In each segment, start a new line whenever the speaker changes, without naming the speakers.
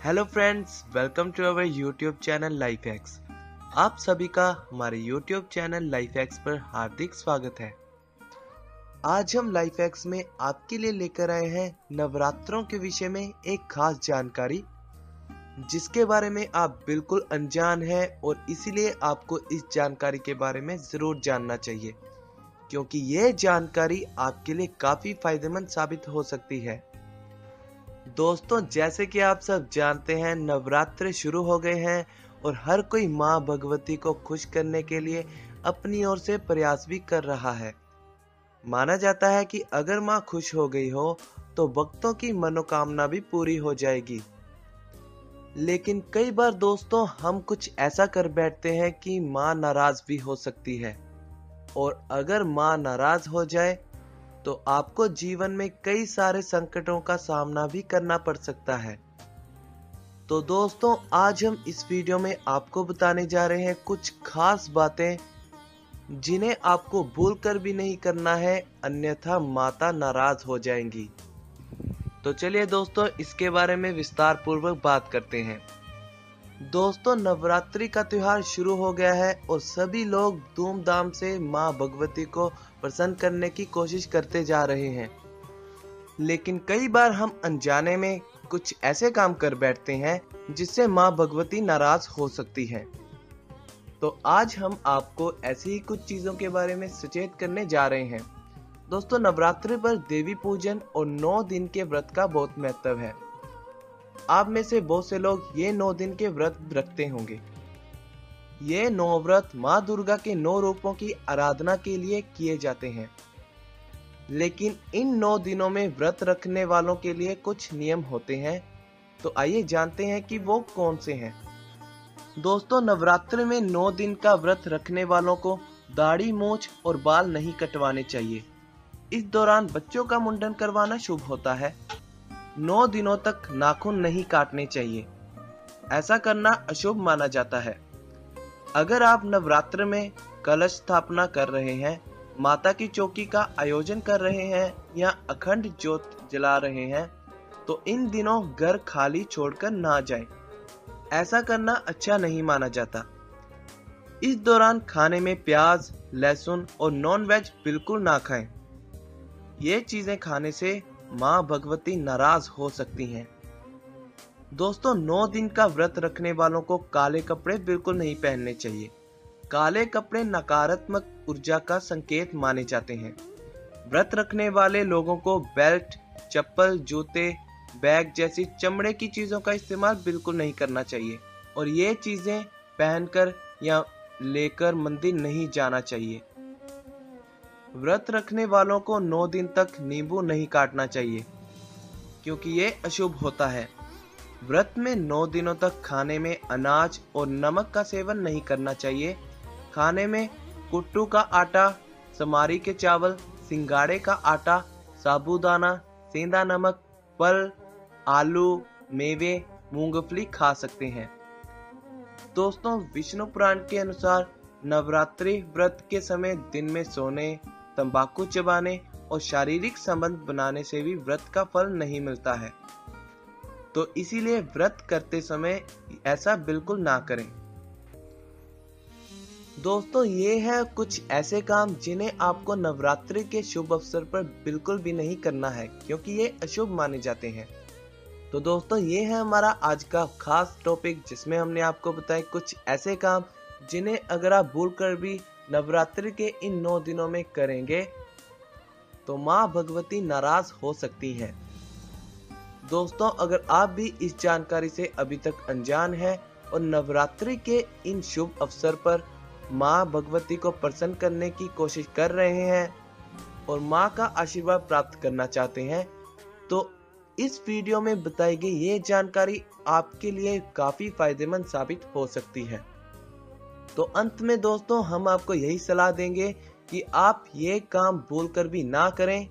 Hello friends welcome to our YouTube channel Life X आप सभी का हमारे यूट्यूब चैनल लाइफ एक्स पर हार्दिक स्वागत है। आज हम लाइफ एक्स में आपके लिए लेकर आए हैं नवरात्रों के विषय में एक खास जानकारी, जिसके बारे में आप बिल्कुल अनजान हैं और इसीलिए आपको इस जानकारी के बारे में ज़रूर जानना चाहिए, क्योंकि ये जानकारी आपके लिए काफ़ी फ़ायदेमंद साबित हो सकती है। दोस्तों, जैसे कि आप सब जानते हैं, नवरात्र शुरू हो गए हैं और हर कोई माँ भगवती को खुश करने के लिए अपनी ओर से प्रयास भी कर रहा है। माना जाता है कि अगर माँ खुश हो गई हो तो भक्तों की मनोकामना भी पूरी हो जाएगी। लेकिन कई बार दोस्तों, हम कुछ ऐसा कर बैठते हैं कि माँ नाराज़ भी हो सकती है। और अगर माँ नाराज़ हो जाए तो आपको जीवन में कई सारे संकटों का सामना भी करना पड़ सकता है। तो दोस्तों, आज हम इस वीडियो में आपको बताने जा रहे हैं कुछ खास बातें जिन्हें आपको भूल कर भी नहीं करना है, अन्यथा माता नाराज़ हो जाएँगी। तो चलिए दोस्तों, इसके बारे में विस्तार पूर्वक बात करते हैं। दोस्तों, नवरात्रि का त्योहार शुरू हो गया है और सभी लोग धूमधाम से माँ भगवती को प्रसन्न करने की कोशिश करते जा रहे हैं। लेकिन कई बार हम अनजाने में कुछ ऐसे काम कर बैठते हैं जिससे माँ भगवती नाराज़ हो सकती है। तो आज हम आपको ऐसी ही कुछ चीज़ों के बारे में सचेत करने जा रहे हैं। दोस्तों, नवरात्रि पर देवी पूजन और नौ दिन के व्रत का बहुत महत्व है। आप में से बहुत से लोग ये नौ दिन के व्रत रखते होंगे। ये नौ व्रत माँ दुर्गा के नौ रूपों की आराधना के लिए किए जाते हैं। लेकिन इन नौ दिनों में व्रत रखने वालों के लिए कुछ नियम होते हैं। तो आइए जानते हैं कि वो कौन से हैं। दोस्तों, नवरात्र में नौ दिन का व्रत रखने वालों को दाढ़ी मोछ और बाल नहीं कटवाने चाहिए। इस दौरान बच्चों का मुंडन करवाना शुभ होता है। नौ दिनों तक नाखून नहीं काटने चाहिए ऐसा करना अशुभ माना जाता है अगर आप नवरात्र में कलश स्थापना कर रहे हैं, माता की चौकी का आयोजन कर रहे हैं या अखंड ज्योत जला रहे हैं तो इन दिनों घर खाली छोड़कर ना जाएँ। ऐसा करना अच्छा नहीं माना जाता इस दौरान खाने में प्याज, लहसुन और नॉन वेज बिल्कुल ना खाएँ। ये चीज़ें खाने से माँ भगवती नाराज़ हो सकती हैं। दोस्तों, नौ दिन का व्रत रखने वालों को काले कपड़े बिल्कुल नहीं पहनने चाहिए। काले कपड़े नकारात्मक ऊर्जा का संकेत माने जाते हैं। व्रत रखने वाले लोगों को बेल्ट, चप्पल, जूते, बैग जैसी चमड़े की चीज़ों का इस्तेमाल बिल्कुल नहीं करना चाहिए। और ये चीज़ें पहनकर या लेकर मंदिर नहीं जाना चाहिए। व्रत रखने वालों को नौ दिन तक नींबू नहीं काटना चाहिए, क्योंकि ये अशुभ होता है। व्रत में नौ दिनों तक खाने में अनाज और नमक का सेवन नहीं करना चाहिए। खाने में कुट्टू का आटा समारी के चावल, सिंगाड़े का आटा, साबुदाना, सेंधा नमक, फल, आलू, मेवे, मूंगफली खा सकते हैं। दोस्तों, विष्णु पुराण के अनुसार नवरात्रि व्रत के समय दिन में सोने तंबाकू चबाने और शारीरिक संबंध बनाने से भी व्रत का फल नहीं मिलता है। तो इसीलिए व्रत करते समय ऐसा बिल्कुल ना करें। दोस्तों, ये है कुछ ऐसे काम जिन्हें आपको नवरात्रि के शुभ अवसर पर बिल्कुल भी नहीं करना है, क्योंकि ये अशुभ माने जाते हैं। तो दोस्तों, ये है हमारा आज का खास टॉपिक जिसमें हमने आपको बताया कुछ ऐसे काम जिन्हें अगर आप भूल कर भी नवरात्रि के इन नौ दिनों में करेंगे तो माँ भगवती नाराज़ हो सकती है। दोस्तों, अगर आप भी इस जानकारी से अभी तक अनजान हैं और नवरात्रि के इन शुभ अवसर पर माँ भगवती को प्रसन्न करने की कोशिश कर रहे हैं और माँ का आशीर्वाद प्राप्त करना चाहते हैं तो इस वीडियो में बताई गई ये जानकारी आपके लिए काफ़ी फ़ायदेमंद साबित हो सकती है। तो अंत में दोस्तों, हम आपको यही सलाह देंगे कि आप ये काम भूल कर भी ना करें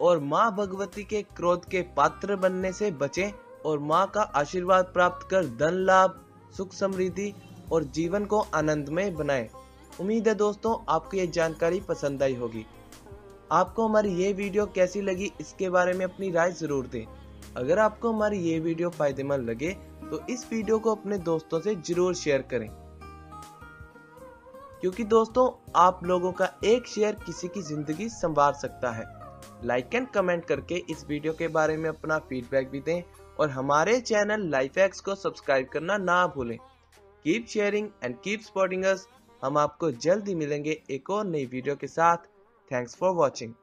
और माँ भगवती के क्रोध के पात्र बनने से बचें और माँ का आशीर्वाद प्राप्त कर धन लाभ, सुख समृद्धि और जीवन को आनंदमय बनाएँ। उम्मीद है दोस्तों, आपको ये जानकारी पसंद आई होगी। आपको हमारी ये वीडियो कैसी लगी, इसके बारे में अपनी राय ज़रूर दें। अगर आपको हमारी ये वीडियो फ़ायदेमंद लगे तो इस वीडियो को अपने दोस्तों से ज़रूर शेयर करें। क्योंकि दोस्तों, आप लोगों का एक शेयर किसी की ज़िंदगी संवार सकता है। लाइक एंड कमेंट करके इस वीडियो के बारे में अपना फीडबैक भी दें और हमारे चैनल लाइफ एक्स को सब्सक्राइब करना ना भूलें। Keep sharing and keep supporting हम आपको जल्द ही मिलेंगे एक और नई वीडियो के साथ। Thanks for watching